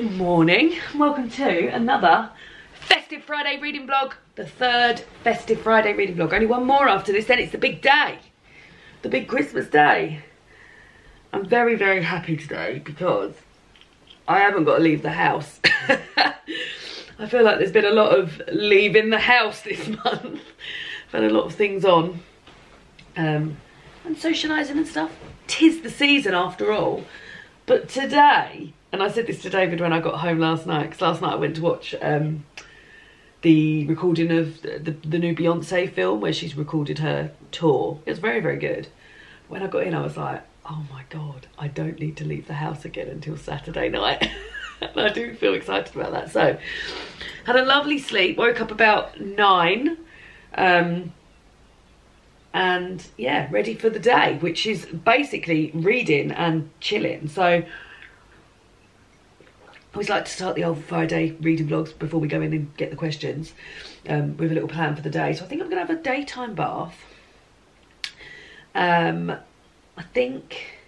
Good morning, welcome to another Festive Friday reading vlog. The third Festive Friday reading vlog. Only one more after this, then it's the big day. The big Christmas day. I'm very, very happy today because I haven't got to leave the house. I feel like there's been a lot of leaving the house this month. I've had a lot of things on. Um, and socialising and stuff. Tis the season after all. But today, and I said this to David when I got home last night, because last night I went to watch um, the recording of the, the new Beyonce film where she's recorded her tour. It was very, very good. When I got in, I was like, oh my God, I don't need to leave the house again until Saturday night. and I do feel excited about that. So, had a lovely sleep, woke up about nine. Um, and yeah, ready for the day, which is basically reading and chilling. So always like to start the old Friday reading vlogs before we go in and get the questions um, with a little plan for the day. So I think I'm going to have a daytime bath. Um, I think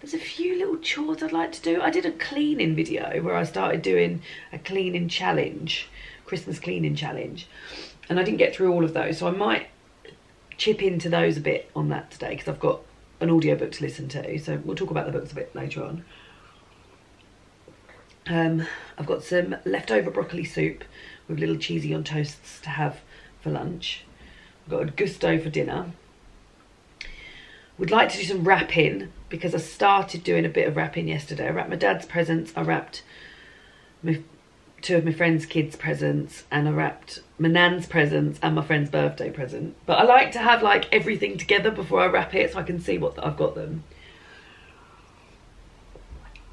there's a few little chores I'd like to do. I did a cleaning video where I started doing a cleaning challenge, Christmas cleaning challenge. And I didn't get through all of those. So I might chip into those a bit on that today because I've got an audiobook to listen to. So we'll talk about the books a bit later on. Um, I've got some leftover broccoli soup with little cheesy on toasts to have for lunch. I've got a Gousto for dinner. Would like to do some wrapping because I started doing a bit of wrapping yesterday. I wrapped my dad's presents, I wrapped my, two of my friend's kids' presents, and I wrapped my nan's presents and my friend's birthday present. But I like to have like everything together before I wrap it so I can see what I've got them.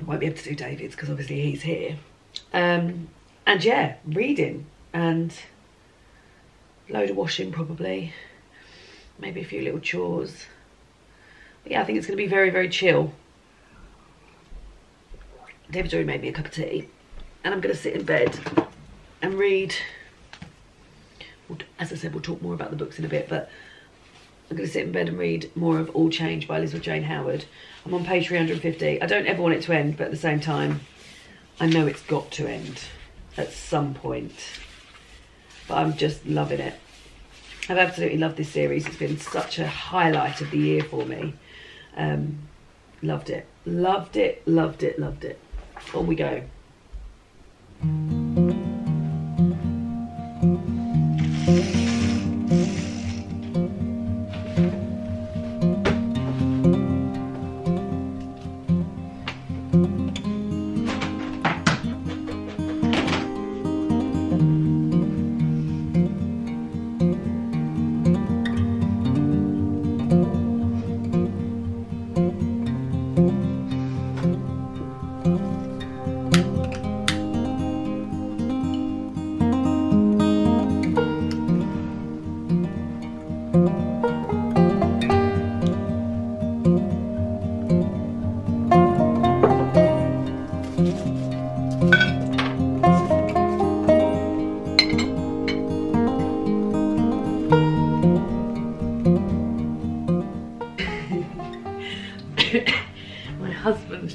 Won't be able to do David's because obviously he's here. Um, and yeah, reading and load of washing probably. Maybe a few little chores. But yeah, I think it's going to be very, very chill. David's already made me a cup of tea. And I'm going to sit in bed and read. As I said, we'll talk more about the books in a bit, but I'm going to sit in bed and read more of All Change by Elizabeth Jane Howard. I'm on page 350. I don't ever want it to end, but at the same time, I know it's got to end at some point. But I'm just loving it. I've absolutely loved this series. It's been such a highlight of the year for me. Um, loved it. Loved it, loved it, loved it. On we go.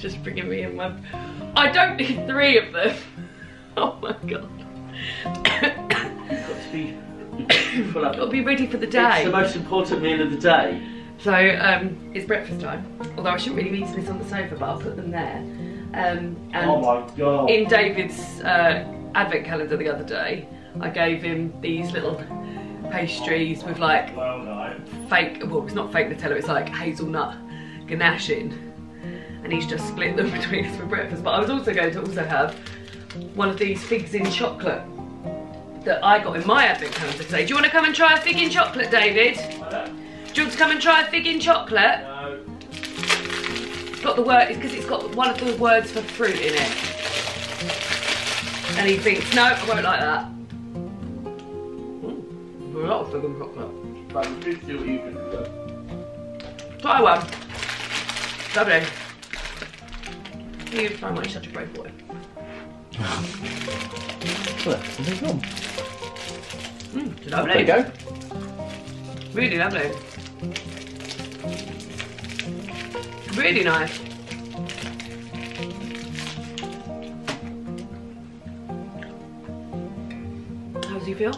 Just bringing me in one. I don't need three of them. Oh my god. got to be full up. Got to be ready for the day. It's the most important meal of the day. So um, it's breakfast time. Although I shouldn't really be eating this on the sofa, but I'll put them there. Um, and oh my god. in David's uh, advent calendar the other day, I gave him these little pastries with like Well, no. fake, well it's not fake Nutella, it's like hazelnut ganache in. And he's just split them between us for breakfast. But I was also going to also have one of these figs in chocolate that I got in my advent calendar today. Do you want to come and try a fig in chocolate, David? Do you want to come and try a fig in chocolate? No. It's got the word, because it's got one of the words for fruit in it. And he thinks, no, I won't like that. Mm, a lot of fig in chocolate. But we did still eat it. though. Try one. Lovely. You're finally such a brave boy. Look, something's wrong. Lovely. There you go. Really lovely. Really nice. How does he feel?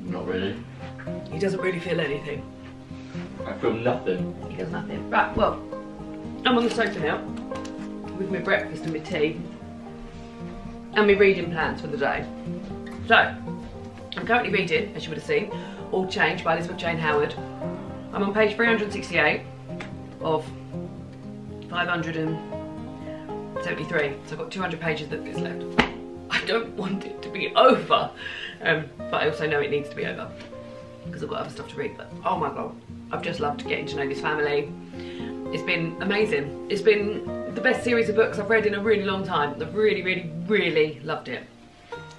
Not really. He doesn't really feel anything. I feel nothing. He feels nothing. Right, well, I'm on the sofa now with my breakfast and my tea and my reading plans for the day. So, I'm currently reading, as you would have seen, All Change by Elizabeth Jane Howard. I'm on page 368 of 573, so I've got 200 pages that is left. I don't want it to be over, um, but I also know it needs to be over because I've got other stuff to read. But oh my god, I've just loved getting to know this family. It's been amazing. It's been the best series of books I've read in a really long time. I've really, really, really loved it.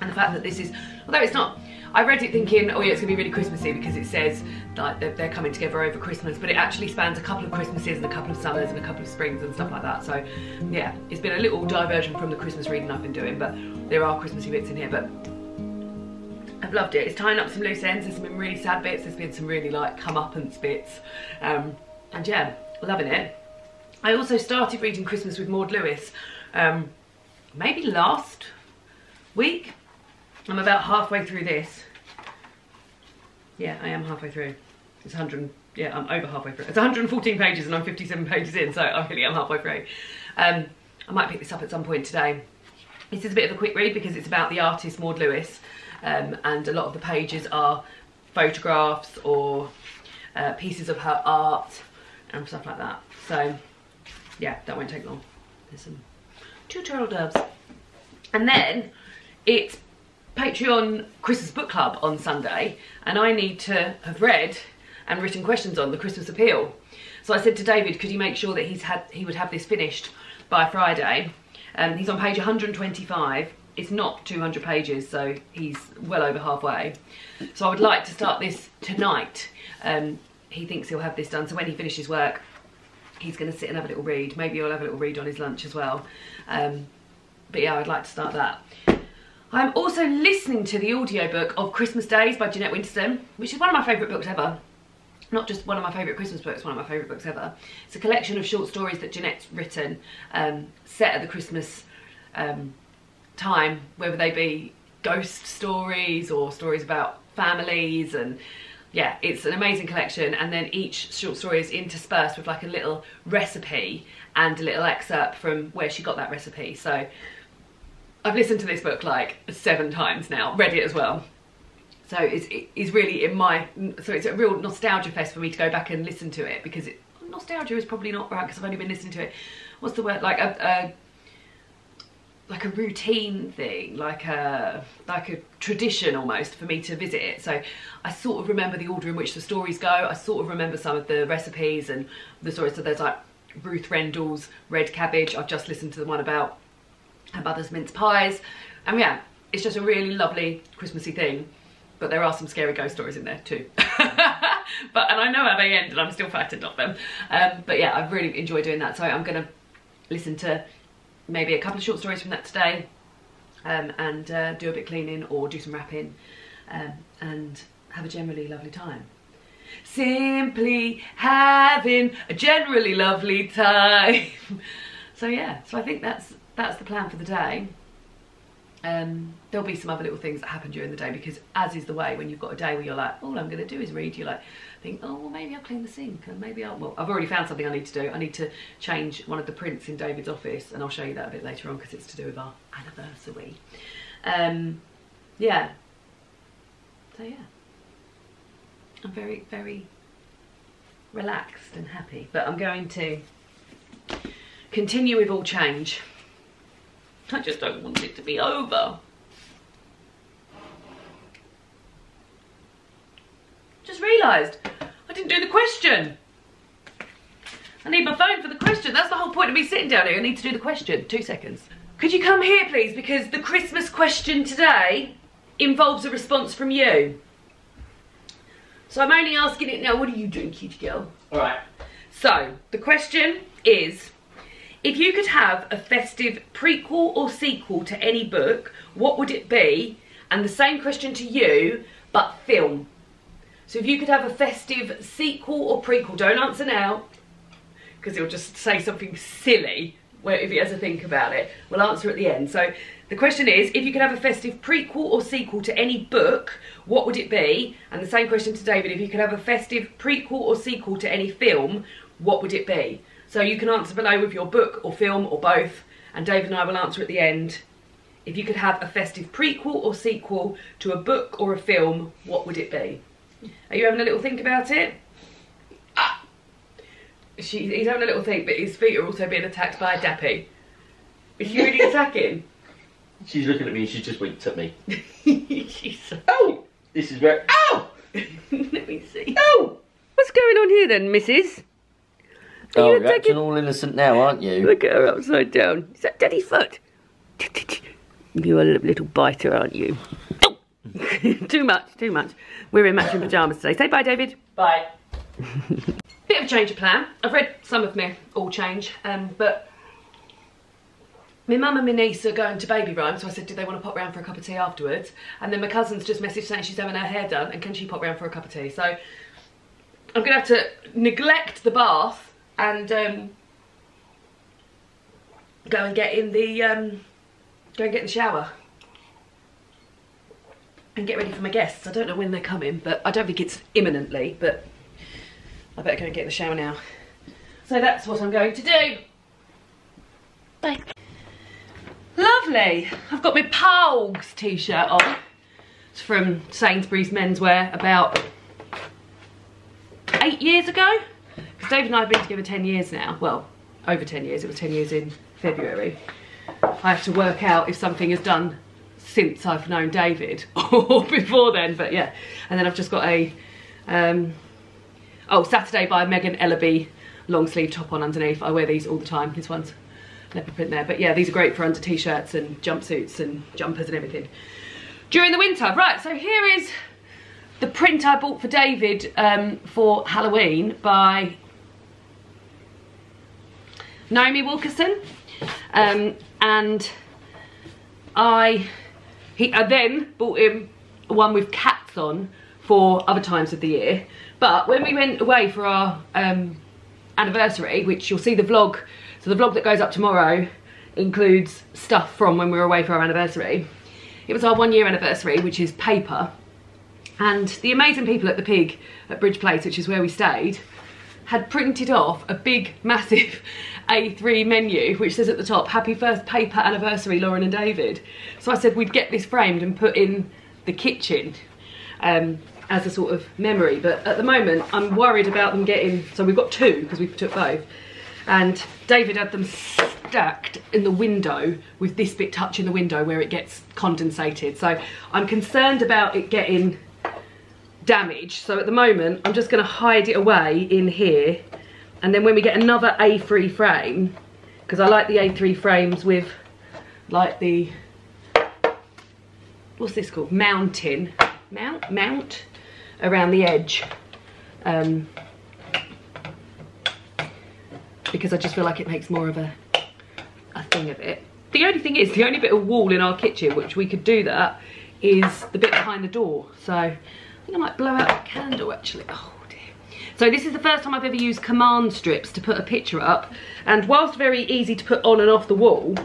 And the fact that this is, although it's not, I read it thinking, oh yeah, it's gonna be really Christmassy because it says that they're, coming together over Christmas, but it actually spans a couple of Christmases and a couple of summers and a couple of springs and stuff like that. So yeah, it's been a little diversion from the Christmas reading I've been doing, but there are Christmassy bits in here. But I've loved it. It's tying up some loose ends. There's been really sad bits. There's been some really like comeuppance bits. Um, and yeah, loving it. I also started reading Christmas with Maud Lewis um, maybe last week. I'm about halfway through this. Yeah, I am halfway through. It's 100, yeah, I'm over halfway through. It's 114 pages and I'm 57 pages in, so I really am halfway through. Um, I might pick this up at some point today. This is a bit of a quick read because it's about the artist Maud Lewis um, and a lot of the pages are photographs or uh, pieces of her art and stuff like that. So yeah, that won't take long. There's some two turtle doves. And then it's Patreon Christmas book club on Sunday and I need to have read and written questions on the Christmas appeal. So I said to David, could he make sure that he's had he would have this finished by Friday? Um, he's on page 125. It's not 200 pages, so he's well over halfway. So I would like to start this tonight. Um, he thinks he'll have this done. So when he finishes work, he's going to sit and have a little read. Maybe he'll have a little read on his lunch as well. Um, but yeah, I'd like to start that. I'm also listening to the audiobook of Christmas Days by Jeanette Winterson, which is one of my favourite books ever. Not just one of my favourite Christmas books, one of my favourite books ever. It's a collection of short stories that Jeanette's written, um, set at the Christmas um, time, whether they be ghost stories or stories about families and yeah, it's an amazing collection and then each short story is interspersed with like a little recipe and a little excerpt from where she got that recipe. So I've listened to this book like seven times now, read it as well. So it's, it's really in my, so it's a real nostalgia fest for me to go back and listen to it because it, nostalgia is probably not right because I've only been listening to it. What's the word? Like a, a like a routine thing, like a like a tradition almost for me to visit it. So I sort of remember the order in which the stories go. I sort of remember some of the recipes and the stories. So there's like Ruth Rendell's red cabbage. I've just listened to the one about her mother's mince pies. And yeah, it's just a really lovely Christmassy thing. But there are some scary ghost stories in there too. but and I know how they end and I'm still frightened of them. Um, but yeah, I've really enjoyed doing that. So I'm gonna listen to maybe a couple of short stories from that today um, and uh, do a bit cleaning or do some wrapping um, and have a generally lovely time. Simply having a generally lovely time. so yeah, so I think that's that's the plan for the day. Um, there'll be some other little things that happen during the day because as is the way when you've got a day where you're like, all I'm going to do is read, you're like, think, oh, well, maybe I'll clean the sink and maybe I'll, well, I've already found something I need to do. I need to change one of the prints in David's office and I'll show you that a bit later on because it's to do with our anniversary. Um, yeah. So yeah. I'm very, very relaxed and happy, but I'm going to continue with all change. I just don't want it to be over. Just realised I didn't do the question. I need my phone for the question. That's the whole point of me sitting down here. I need to do the question. Two seconds. Could you come here, please? Because the Christmas question today involves a response from you. So I'm only asking it now. What are you doing, cutie girl? All right. So the question is, if you could have a festive prequel or sequel to any book, what would it be? And the same question to you, but film. So if you could have a festive sequel or prequel, don't answer now, because it'll just say something silly where if he has a think about it. We'll answer at the end. So the question is, if you could have a festive prequel or sequel to any book, what would it be? And the same question to David, if you could have a festive prequel or sequel to any film, what would it be? So you can answer below with your book or film or both, and David and I will answer at the end. If you could have a festive prequel or sequel to a book or a film, what would it be? Are you having a little think about it? Ah! She, he's having a little think, but his feet are also being attacked by a dappy. Is she really attacking? She's looking at me and she just winked at me. She's so... Oh! This is where. Oh! Let me see. Oh! What's going on here then, missus? Are Oh, you you're acting all innocent now, aren't you? Look at her upside down. Is that Daddy's foot? You're a little biter, aren't you? Too much, too much. We're in matching pyjamas today. Say bye, David. Bye. Bit of a change of plan. I've read some of my all change, um, but my mum and my niece are going to Baby Rhyme, so I said, do they want to pop round for a cup of tea afterwards? And then my cousin's just messaged saying she's having her hair done, and can she pop round for a cup of tea? So I'm gonna have to neglect the bath and um, go and get in the um, go and get in the shower and get ready for my guests. I don't know when they're coming, but I don't think it's imminently. But I better go and get in the shower now. So that's what I'm going to do. Bye. Lovely. I've got my Pogs t-shirt on. It's from Sainsbury's Menswear about eight years ago. Because David and I have been together 10 years now. Well, over 10 years. It was 10 years in February. I have to work out if something is done since I've known David or before then, but yeah. And then I've just got a, um, oh, Saturday by Megan Ellaby long sleeve top on underneath. I wear these all the time. This one's leopard print there. But yeah, these are great for under t-shirts and jumpsuits and jumpers and everything. During the winter. Right, so here is the print I bought for David um, for Halloween by Naomi Wilkinson. Um, and I, he, I then bought him one with cats on for other times of the year. But when we went away for our um, anniversary, which you'll see the vlog, so the vlog that goes up tomorrow includes stuff from when we were away for our anniversary. It was our one year anniversary, which is paper. And the amazing people at the Pig at Bridge Place, which is where we stayed, had printed off a big, massive A3 menu, which says at the top, Happy First Paper Anniversary, Lauren and David. So I said we'd get this framed and put in the kitchen um, as a sort of memory. But at the moment, I'm worried about them getting, so we've got two, because we took both. And David had them stacked in the window with this bit touching the window where it gets condensated. So I'm concerned about it getting damaged. So at the moment, I'm just gonna hide it away in here. And then when we get another A3 frame, because I like the A3 frames with like the, what's this called? Mountain, mount, mount around the edge. Um, because I just feel like it makes more of a, a thing of it. The only thing is, the only bit of wall in our kitchen, which we could do that, is the bit behind the door. So I think I might blow out a candle actually. Oh. So this is the first time I've ever used command strips to put a picture up. And whilst very easy to put on and off the wall,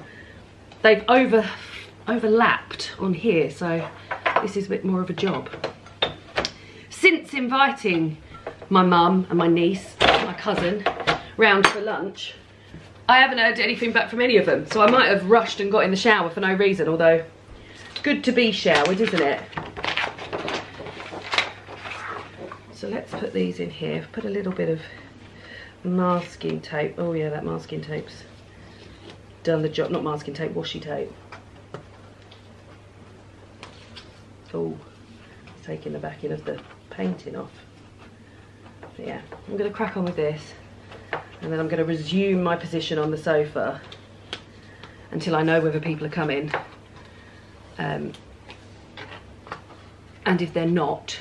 they've over overlapped on here. So this is a bit more of a job. Since inviting my mum and my niece, my cousin, round for lunch, I haven't heard anything back from any of them. So I might have rushed and got in the shower for no reason, although good to be showered, isn't it? So let's put these in here. Put a little bit of masking tape. Oh yeah, that masking tape's done the job. Not masking tape, washi tape. Oh, taking the backing of the painting off. But yeah, I'm going to crack on with this and then I'm going to resume my position on the sofa until I know whether people are coming. Um, and if they're not,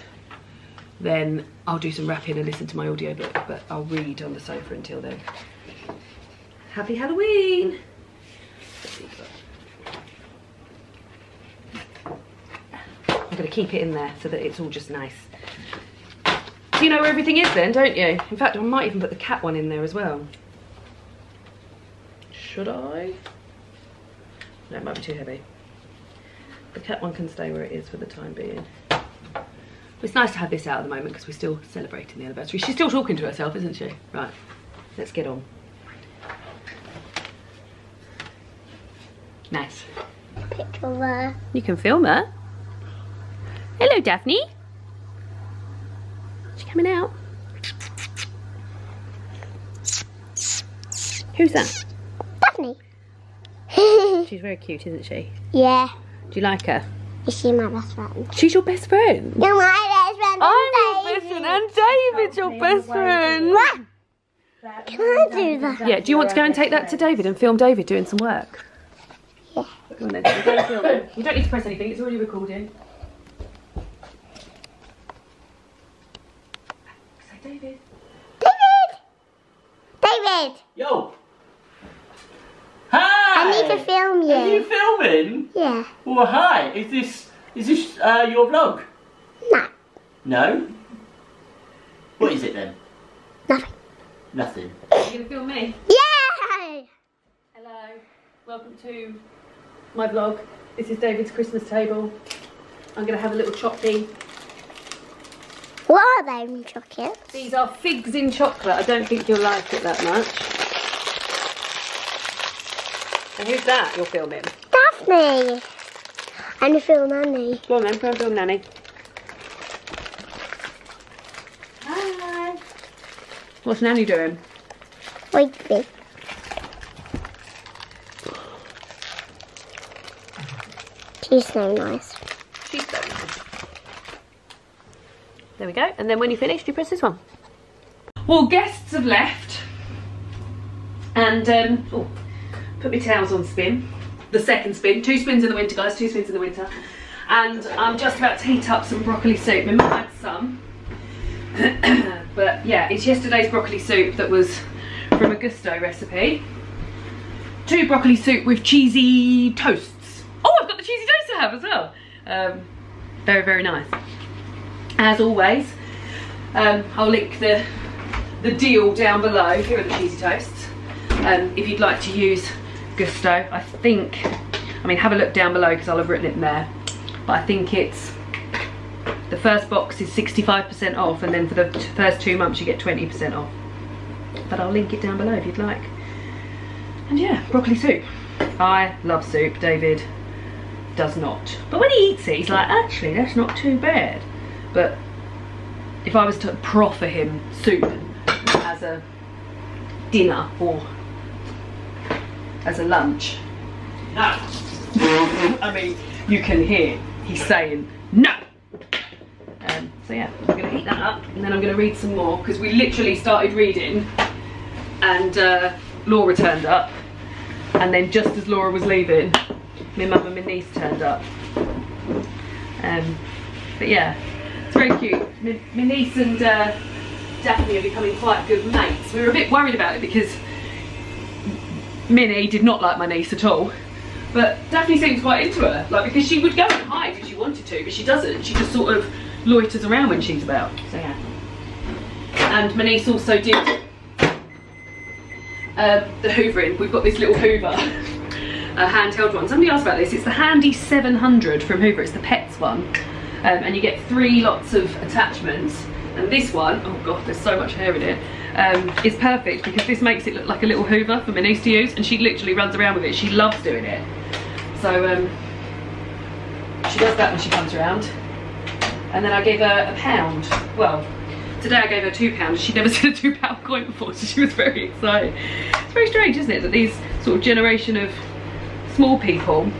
then I'll do some wrapping and listen to my audiobook, but I'll read on the sofa until then. Happy Halloween! I'm going to keep it in there so that it's all just nice. So you know where everything is then, don't you? In fact, I might even put the cat one in there as well. Should I? No, it might be too heavy. The cat one can stay where it is for the time being. It's nice to have this out at the moment because we're still celebrating the anniversary. She's still talking to herself, isn't she? Right, let's get on. Nice. Picture of her. You can film her. Hello, Daphne. She coming out? Who's that? Daphne. She's very cute, isn't she? yeah. Do you like her? Is she my best friend? She's your best friend. You're my friend. I'm your best friend, and David's your best friend. Can I do that? Yeah, do you want to go and take that to David and film David doing some work? Yeah. Go on then. Go and film it. You don't need to press anything, it's already recording. Say David. David! David! Yo! Hi! I need to film you. Are you you. filming? Yeah. Well, hi. Is this is this uh, your vlog? No. No. What is it then? Nothing. Nothing. Are you going to film me? Yay! Hello, welcome to my vlog. This is David's Christmas table. I'm going to have a little choppy. What are they chocolates? These are figs in chocolate. I don't think you'll like it that much. And who's that you're filming? Daphne! And to film Annie. Go on then, go and film Nanny. Hi. What's Nanny doing? Wait me. She's so nice. She's so nice. There we go. And then when you finish, you press this one. Well, guests have left. And, um, oh, put my towels on spin. The second spin. Two spins in the winter, guys. Two spins in the winter. And I'm just about to heat up some broccoli soup. My mum had some. but yeah, it's yesterday's broccoli soup that was from a Gousto recipe. Two broccoli soup with cheesy toasts. Oh, I've got the cheesy toast to have as well. Um, very, very nice. As always, um, I'll link the the deal down below. Here are the cheesy toasts. Um, if you'd like to use Gousto, I think, I mean, have a look down below because I'll have written it there. But I think it's first box is 65% off, and then for the first two months you get 20% off. But I'll link it down below if you'd like. And yeah, broccoli soup. I love soup. David does not. But when he eats it, he's like, actually, that's not too bad. But if I was to proffer him soup as a dinner or as a lunch, no. I mean, you can hear he's saying no. So yeah, I'm gonna heat that up and then I'm gonna read some more because we literally started reading and uh, Laura turned up and then just as Laura was leaving, my mum and my niece turned up. Um, but yeah, it's very cute. My, my niece and uh, Daphne are becoming quite good mates. We were a bit worried about it because Minnie did not like my niece at all. But Daphne seems quite into her, like because she would go and hide if she wanted to, but she doesn't. She just sort of loiters around when she's about. So yeah. And my niece also did uh, the hoovering. We've got this little hoover, a handheld one. Somebody asked about this. It's the Handy 700 from Hoover. It's the Pets one. Um, and you get three lots of attachments. And this one, oh god, there's so much hair in it, um, is perfect because this makes it look like a little hoover for my niece to use. And she literally runs around with it. She loves doing it. So um, she does that when she comes around. And then I gave her a pound. Well, today I gave her two pounds. She'd never seen a two pound coin before, so she was very excited. It's very strange, isn't it, that these sort of generation of small people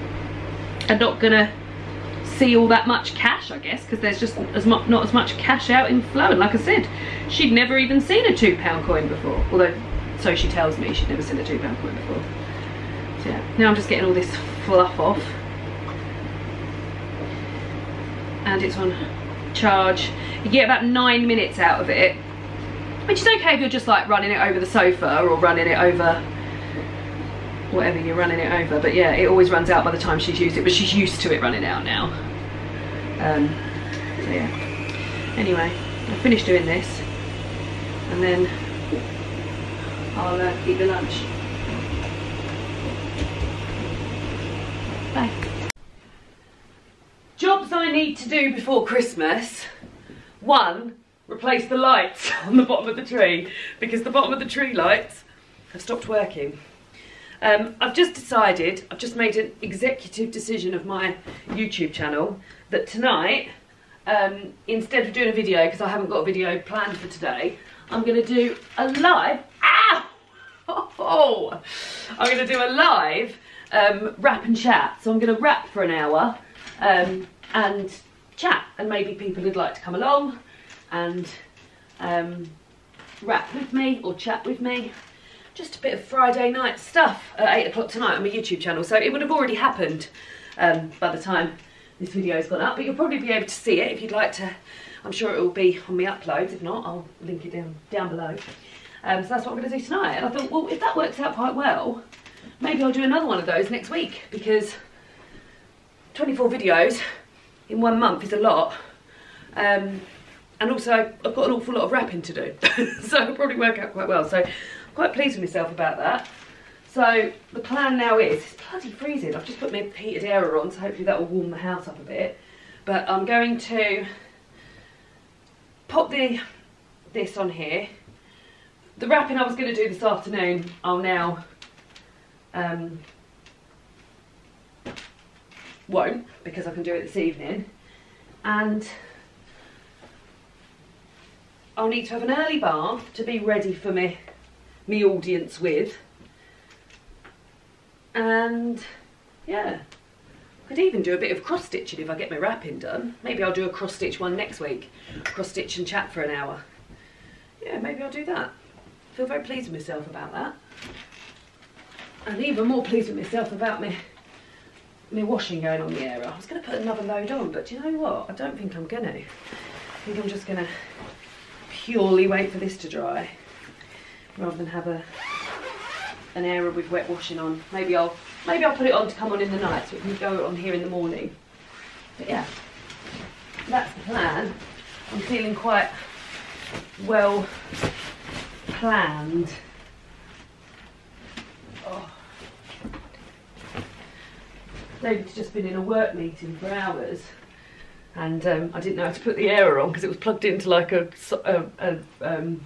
are not gonna see all that much cash, I guess, because there's just as not as much cash out in flow. And like I said, she'd never even seen a two pound coin before. Although, so she tells me she'd never seen a two pound coin before. So yeah, now I'm just getting all this fluff off. And it's on charge. You get about nine minutes out of it, which is okay if you're just like running it over the sofa or running it over whatever you're running it over. But yeah, it always runs out by the time she's used it, but she's used to it running out now. Um, so yeah. Anyway, I'll finish doing this and then I'll uh, eat the lunch. Need to do before Christmas, one, replace the lights on the bottom of the tree because the bottom of the tree lights have stopped working. Um, I've just decided, I've just made an executive decision of my YouTube channel that tonight, um, instead of doing a video, because I haven't got a video planned for today, I'm going to do a live. Ow! Oh, I'm going to do a live um, wrap and chat. So I'm going to wrap for an hour um, and chat, and maybe people would like to come along and um, wrap with me or chat with me. Just a bit of Friday night stuff at 8 o'clock tonight on my YouTube channel. So it would have already happened um, by the time this video has gone up, but you'll probably be able to see it if you'd like to. I'm sure it will be on my uploads. If not, I'll link it down, down below. Um, so that's what I'm going to do tonight. And I thought, well, if that works out quite well, maybe I'll do another one of those next week because 24 videos in one month is a lot. Um, and also, I've got an awful lot of wrapping to do. so it'll probably work out quite well. So I'm quite pleased with myself about that. So the plan now is, it's bloody freezing. I've just put my heated air on, so hopefully that will warm the house up a bit. But I'm going to pop the this on here the wrapping I was going to do this afternoon, I'll now um, won't because I can do it this evening. And I'll need to have an early bath to be ready for me, me audience with. And yeah, I could even do a bit of cross stitching if I get my wrapping done. Maybe I'll do a cross stitch one next week. Cross stitch and chat for an hour. Yeah, maybe I'll do that feel very pleased with myself about that. And even more pleased with myself about me, me washing going on the air. I was going to put another load on, but do you know what? I don't think I'm going to. I think I'm just going to purely wait for this to dry rather than have a an area with wet washing on. Maybe I'll maybe I'll put it on to come on in the night so it can go on here in the morning. But yeah, that's the plan. I'm feeling quite well planned. David's just been in a work meeting for hours and um, I didn't know how to put the air on because it was plugged into like a, a, a um,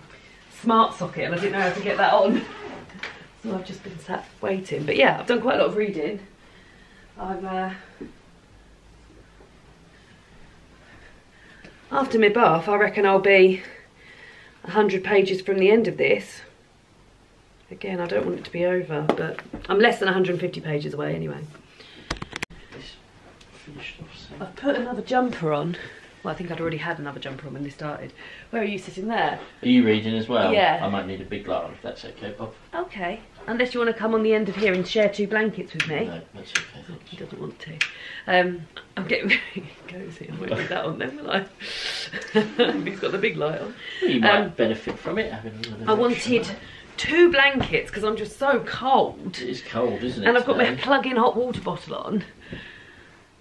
smart socket and I didn't know how to get that on. so I've just been sat waiting. But yeah, I've done quite a lot of reading. I've uh, after my bath, I reckon I'll be 100 pages from the end of this. Again, I don't want it to be over, but I'm less than 150 pages away anyway. I've put another jumper on. Well, I think I'd already had another jumper on when this started. Where are you sitting there? Are you reading as well? Yeah. I might need a big light on if that's okay, Bob. Okay. Unless you want to come on the end of here and share two blankets with me. No, that's okay. thank He doesn't want to. Um, I'm getting very cozy. I won't leave that on then, will I? He's got the big light on. Well, you might Um, benefit from it. Having I wanted light. two blankets because I'm just so cold. It is cold, isn't it? And I've got my plug-in hot water bottle on.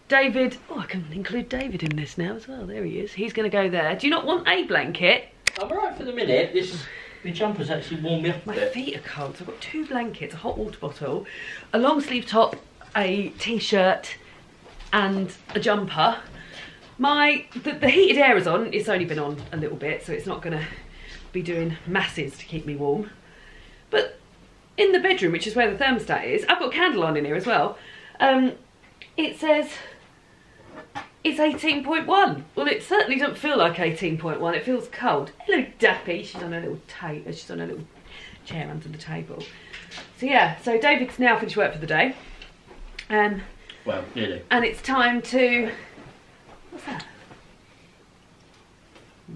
David, oh, I can include David in this now as well. There he is. He's going to go there. Do you not want a blanket? I'm alright for the minute. This my jumper's actually warmed me up My bit. feet are cold, so I've got two blankets, a hot water bottle, a long sleeve top, a t-shirt, and a jumper. My the, the heated air is on. It's only been on a little bit, so it's not going to be doing masses to keep me warm. But in the bedroom, which is where the thermostat is, I've got a candle on in here as well. Um, it says it's 18.1. Well, it certainly doesn't feel like 18.1. It feels cold. Hello, Dappy. She's on a little table. She's on a little chair under the table. So yeah, so David's now finished work for the day. Um, Well, nearly. and it's time to what's that?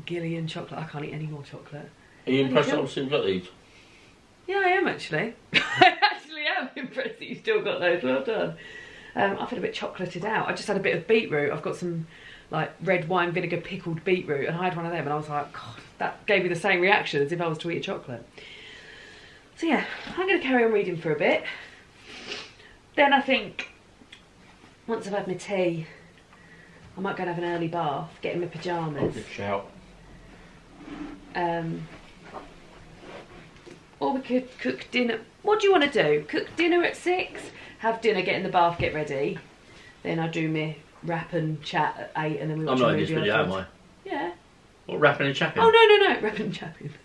Guylian chocolate. I can't eat any more chocolate. Are you impressed that. I've still got these? Yeah, I am actually. I actually am impressed that you've still got those. Well done. Um, I feel a bit chocolated out. I just had a bit of beetroot. I've got some like red wine vinegar pickled beetroot, and I had one of them, and I was like, God, that gave me the same reaction as if I was to eat a chocolate. So yeah, I'm going to carry on reading for a bit. Then I think once I've had my tea, I might go and have an early bath, get in my pajamas. Good shout. Um, or we could cook dinner. What do you want to do? Cook dinner at six, have dinner, get in the bath, get ready. Then I do my wrap and chat at eight, and then we watch I'm a not in this movie video, am. I? Yeah. What, rapping and chapping? Oh no no no, rap and chatting.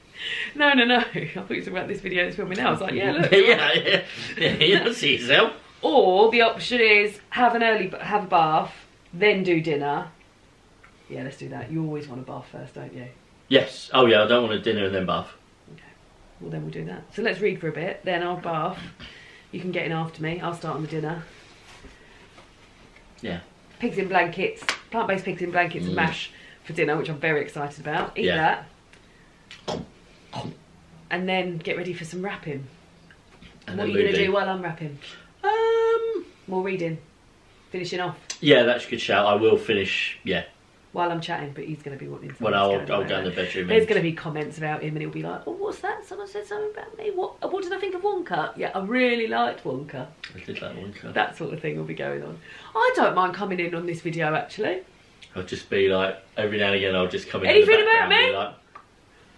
No no no. I thought you were talking about this video that's filming now. I was like, yeah, look. yeah, yeah, yeah. You don't see yourself. Or the option is have an early have a bath, then do dinner. Yeah, let's do that. You always want a bath first, don't you? Yes. Oh yeah. I don't want a dinner and then bath. Well, then we'll do that. So let's read for a bit. Then I'll bath. You can get in after me. I'll start on the dinner. Yeah. Pigs in blankets, plant-based pigs in blankets and mash for dinner, which I'm very excited about. Eat Yeah. that, and then get ready for some wrapping. And what are then you going to movie. do while I'm wrapping? Um. More reading, finishing off Yeah, that's a good shout. I will finish. Yeah. While I'm chatting, but he's going to be wanting. When something I'll to I'll go in the bedroom. There's going to be comments about him, and he'll be like, "Oh, what's that? Someone said something about me. What? What did I think of Wonka? Yeah, I really liked Wonka. I did that one. Cut. That sort of thing will be going on. I don't mind coming in on this video actually. I'll just be like every now and again. I'll just come in. Anything in about me? Be like,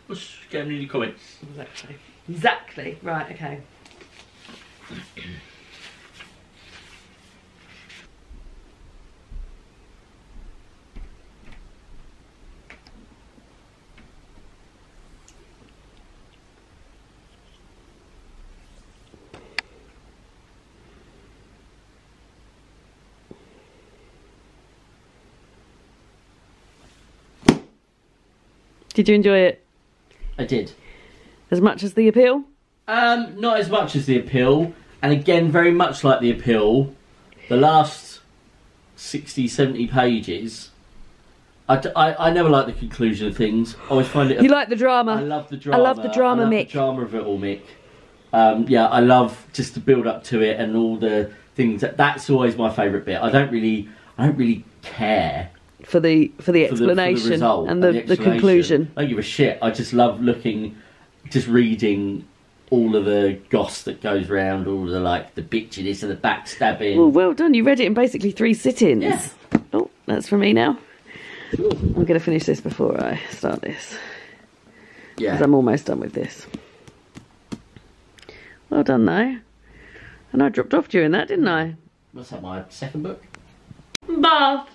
What's getting any comments? Exactly. Exactly. Right. Okay. Did you enjoy it I did. as much as the appeal? Um, not as much as the appeal, and again, very much like the appeal, the last 60, 70 pages. I, d- I, I never like the conclusion of things. I always find it. You like the drama? I love the drama. I love the drama, I love Mick. The drama of it all, Mick. Um, yeah, I love just the build up to it and all the things. That, that's always my favourite bit. I don't really, I don't really care for the for the for the, for the explanation result and the, the, explanation. conclusion. I don't give a shit. I just love looking, just reading all of the goss that goes round, all the like the bitchiness and the backstabbing. Well, well done. You read it in basically three sittings. Yeah. Oh, that's for me now. I'm going to finish this before I start this because I'm almost done with this. Well done, though. And I dropped off during that, didn't I? what's that? My second book. Bathed.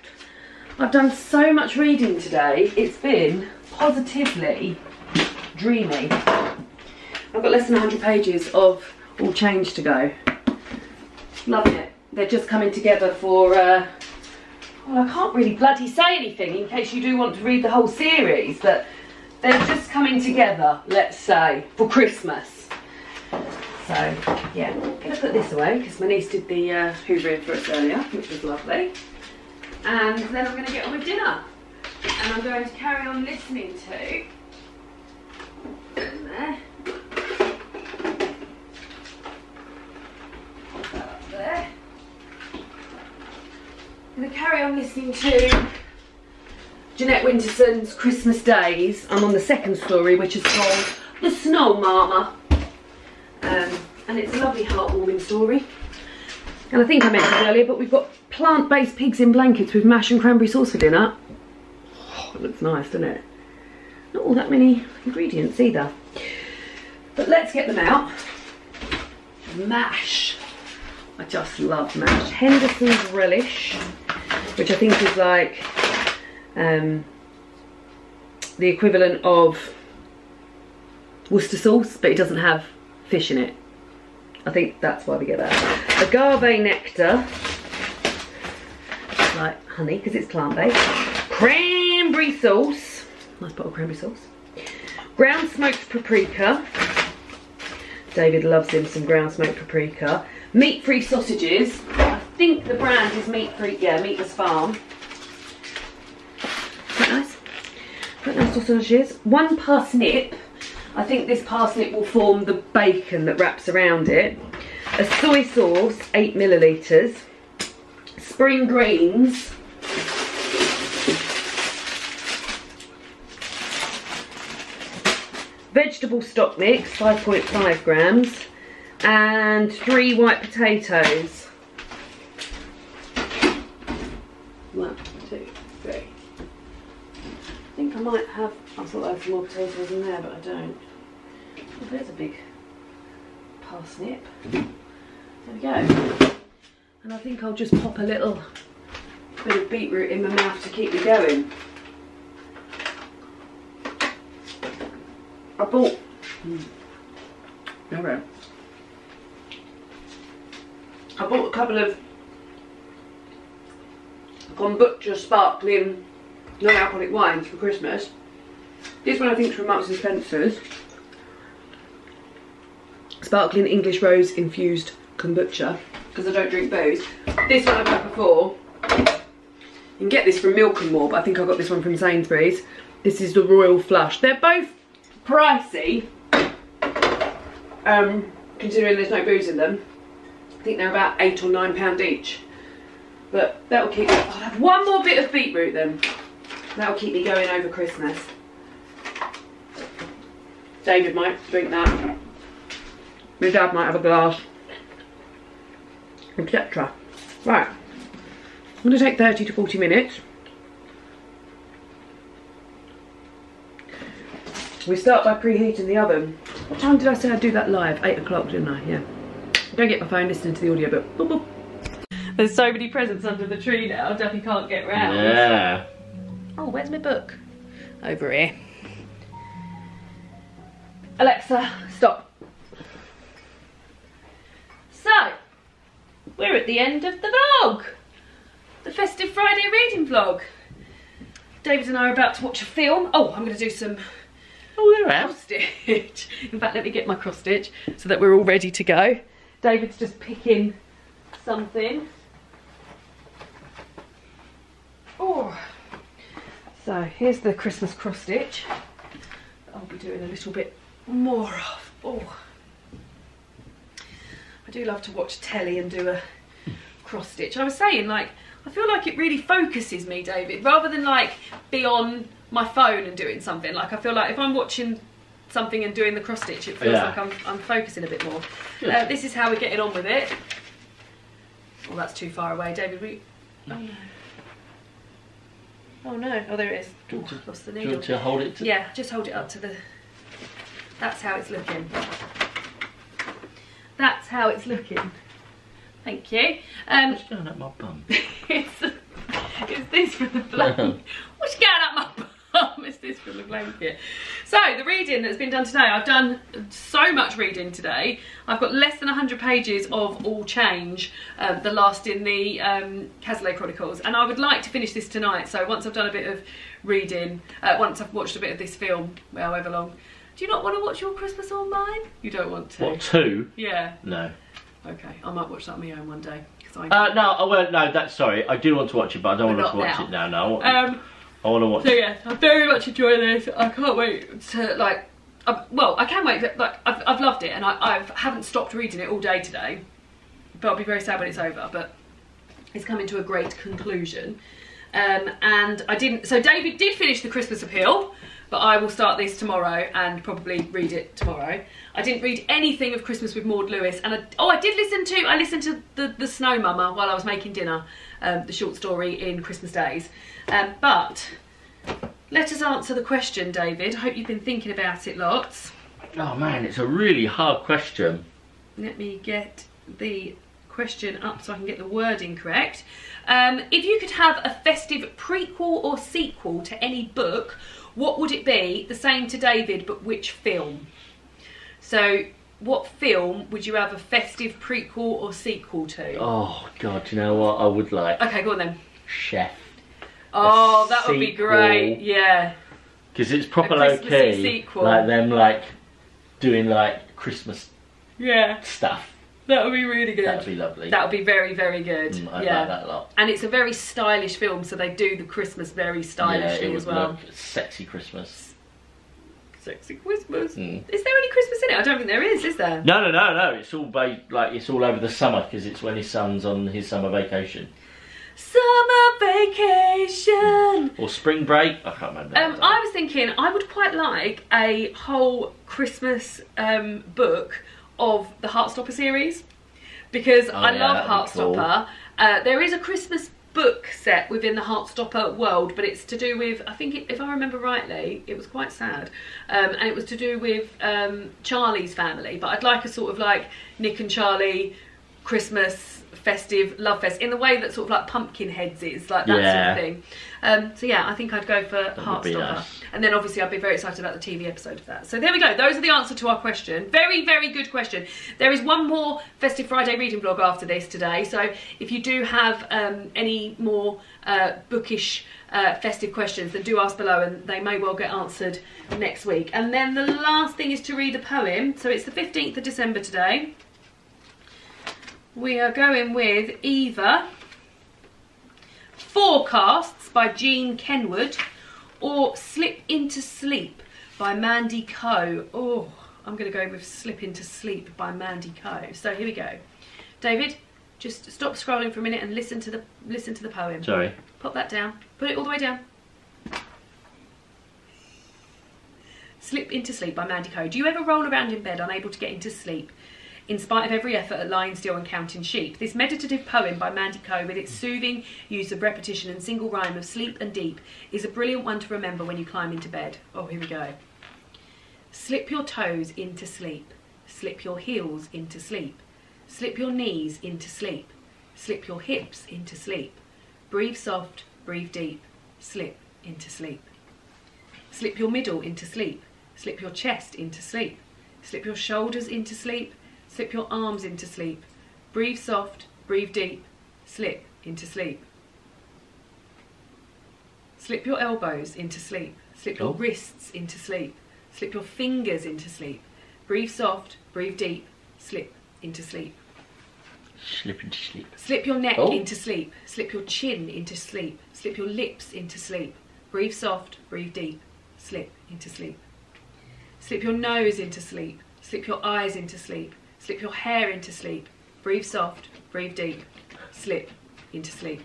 I've done so much reading today. It's been positively dreamy. I've got less than 100 pages of all change to go. Loving it. They're just coming together for. Uh, well, I can't really bloody say anything in case you do want to read the whole series, but they're just coming together, let's say, for Christmas. So, yeah, I'm going to put this away because my niece did the uh, hoovering for us earlier, which was lovely. And then I'm going to get on with dinner. And I'm going to carry on listening to. There. There. I'm going to carry on listening to Jeanette Winterson's Christmas Days. I'm on the second story, which is called The Snow Mama. Um, and it's a lovely heartwarming story. And I think I mentioned earlier, but we've got plant-based pigs in blankets with mash and cranberry sauce for dinner. Oh, it looks nice, doesn't it? Not all that many ingredients either. But let's get them out. Mash. I just love mash. Henderson's relish, which I think is like um, the equivalent of Worcester sauce, but it doesn't have fish in it. I think that's why we get that. Agave nectar, like honey because it's plant-based. Cranberry sauce, nice bottle of cranberry sauce. Ground smoked paprika. David loves him some ground smoked paprika. Meat-free sausages. I think the brand is meat-free. Yeah, Meatless Farm. Quite nice. Quite nice sausages. One parsnip. I think this parsnip will form the bacon that wraps around it. A soy sauce, 8 millilitres. Spring greens. Vegetable stock mix, 5.5 grams. And three white potatoes. One, two, three. I think I might have, thought I had more potatoes in there, but I don't. Oh, there's a big parsnip. There we go. And I think I'll just pop a little bit of beetroot in my mouth to keep me going. I bought. Mm. Alright. I bought a couple of kombucha sparkling non-alcoholic wines for Christmas. This one I think is from Marks and Spencer's. Sparkling English rose infused kombucha because I don't drink booze. This one I've had before. You can get this from Milk and More, but I think I got this one from Sainsbury's. This is the Royal Flush. They're both pricey, um, considering there's no booze in them. I think they're about eight or nine pound each. But that'll keep me. I'll have one more bit of beetroot then. That'll keep me going over Christmas. David might drink that. My dad might have a glass. Etc. Right. I'm going to take 30 to 40 minutes. We start by preheating the oven. What time did I say I'd do that live? 8 o'clock, didn't I? Yeah. Don't get my phone listening to the audio, but. There's so many presents under the tree now, Duffy can't get round. Yeah. Oh, where's my book? Over here. Alexa, stop. So, we're at the end of the vlog. The Festive Friday reading vlog. David and I are about to watch a film. Oh, I'm going to do some Oh, they're out. cross stitch. In fact, let me get my cross stitch so that we're all ready to go. David's just picking something. Oh, so here's the Christmas cross stitch. I'll be doing a little bit more of. Oh, I do love to watch telly and do a cross stitch. I was saying, like, I feel like it really focuses me, David, rather than like be on my phone and doing something. Like, I feel like if I'm watching something and doing the cross stitch, it feels Yeah. like I'm, I'm focusing a bit more. Uh, this is how we're getting on with it. Oh, that's too far away, David. We... Oh no. Oh no. Oh, there it is. Do you want Oh, lost the Do you want to hold it? To... Yeah, just hold it up to the. That's how it's looking. That's how it's looking. Thank you. Um, What's going up my bum? it's, it's this from the blanket. What's going up my bum? It's this from the blanket. So the reading that's been done today, I've done so much reading today. I've got less than 100 pages of All Change, um, the last in the um, Chronicles, and I would like to finish this tonight. So once I've done a bit of reading, uh, once I've watched a bit of this film, however long. Do you not want to watch Your Christmas or Mine? You don't want to. What two? Yeah. No. Okay. I might watch that on my own one day. 'cause I Uh, no. Oh, well, no. That's sorry. I do want to watch it, but I don't But want to watch now. it now. No. I want, Um, I want to watch. So yeah, I very much enjoy this. I can't wait to like. I, well, I can wait. but, Like I've, I've loved it, and I I've, haven't stopped reading it all day today. But I'll be very sad when it's over. But it's coming to a great conclusion. Um, and I didn't. So David did finish the Christmas appeal, but I will start this tomorrow and probably read it tomorrow. I didn't read anything of Christmas with Maud Lewis, and I, oh, I did listen to. I listened to the the Snow Mama while I was making dinner, um, the short story in Christmas Days. Um, but let us answer the question, David. I hope you've been thinking about it lots. Oh man, it's a really hard question. Let me get the question up so I can get the wording correct. Um, if you could have a festive prequel or sequel to any book, what would it be? The same to David, but which film? So, what film would you have a festive prequel or sequel to? Oh god, you know what? I would like Okay, go on then. Chef Oh, that would be great. Yeah. because it's proper A low key. sequel. Like them, like doing like Christmas Yeah. stuff. That would be really good. That'd be lovely. That would be very, very good. Mm, I'd yeah. like that a lot. And it's a very stylish film, so they do the Christmas very yeah, stylishly would as well. sexy Christmas. Sexy Christmas. Mm. Is there any Christmas in it? I don't think there is, is there? No, no, no, no. It's all ba- like it's all over the summer because it's when his son's on his summer vacation Summer vacation. or spring break. I can't remember. Um, I was thinking I would quite like a whole Christmas um, book of the Heartstopper series because Oh, I yeah, love that'd cool. Heartstopper. Uh, there is a Christmas book set within the Heartstopper world, but it's to do with I think it, if I remember rightly, it was quite sad, um, and it was to do with um, Charlie's family. But I'd like a sort of like Nick and Charlie Christmas, festive, love fest in the way that sort of like pumpkin heads is, like that Yeah. sort of thing. Um, so yeah, I think I'd go for Heartstopper. And then obviously I'd be very excited about the TV episode of that. So there we go. Those are the answer to our question. Very, very good question. There is one more Festive Friday reading blog after this today. So if you do have um, any more uh, bookish uh, festive questions, then do ask below and they may well get answered next week. And then the last thing is to read a poem. So it's the 15th of December today. We are going with either Forecasts by Jean Kenward or Slip Into Sleep by Mandy Coe. Oh, I'm going to go with Slip Into Sleep by Mandy Coe. So here we go. David, just stop scrolling for a minute and listen to the listen to the poem. Sorry. Pop that down. Put it all the way down. Slip into sleep by Mandy Coe. Do you ever roll around in bed unable to get into sleep? In spite of every effort at lying still and counting sheep, this meditative poem by Mandy Coe, with its soothing use of repetition and single rhyme of sleep and deep, is a brilliant one to remember when you climb into bed. Oh, here we go. Slip your toes into sleep. Slip your heels into sleep. Slip your knees into sleep. Slip your hips into sleep. Breathe soft, breathe deep. Slip into sleep. Slip your middle into sleep. Slip your chest into sleep. Slip your shoulders into sleep. Slip your arms into sleep. Breathe soft, breathe deep. Slip into sleep. Slip your elbows into sleep. Slip your Oh. wrists into sleep. Slip your fingers into sleep. Breathe soft, breathe deep. Slip into sleep. Slip into sleep. Slip your neck Oh. into sleep. Slip your chin into sleep. Slip your lips into sleep. Breathe soft, breathe deep. Slip into sleep. Slip your nose into sleep. Slip your eyes into sleep. Slip your hair into sleep. Breathe soft, breathe deep. Slip into sleep.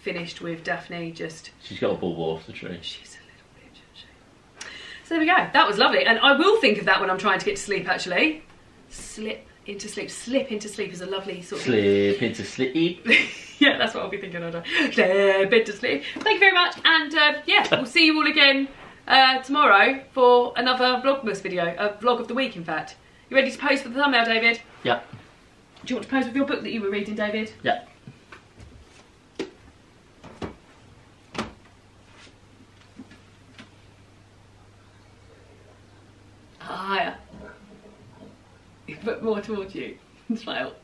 Finished with Daphne just She's got a ball off the tree. She's a little bitch, isn't she? So there we go. That was lovely. And I will think of that when I'm trying to get to sleep, actually. Slip into sleep. Slip into sleep is a lovely sort of. Slip into sleep. yeah, that's what I'll be thinking of. Slip into sleep. Thank you very much. And uh, yeah, we'll see you all again uh, tomorrow for another Vlogmas video. A vlog of the week, in fact. You ready to pose for the thumbnail, David? Yeah. Do you want to pose with your book that you were reading, David? Yeah. Ah, Higher. But more towards you. Smile.